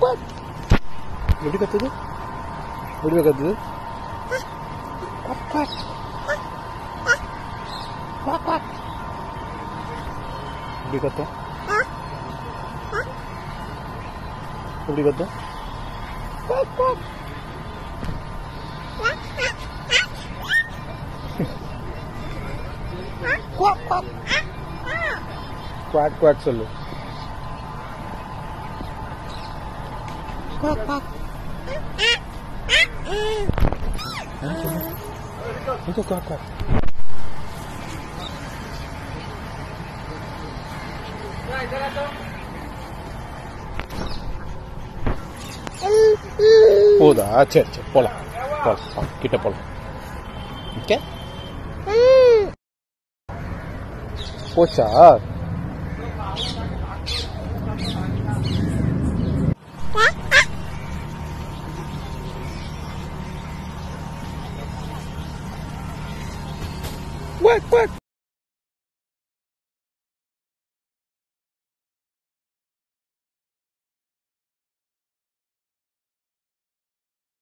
빡! 어디 갔다 돼? 어디 갔다 돼? 꽉꽉! 꽉꽉! 어디 갔다? 어디 갔다? 꽉꽉! 꽉꽉! 꽉꽉! 꽉꽉 솔로. Kuak, kuak. Itu kuak, kuak. cek, ಸರಿ pola, pola, kita pola. Oke? Hmm. Oh, okay Pocah. quack, quack.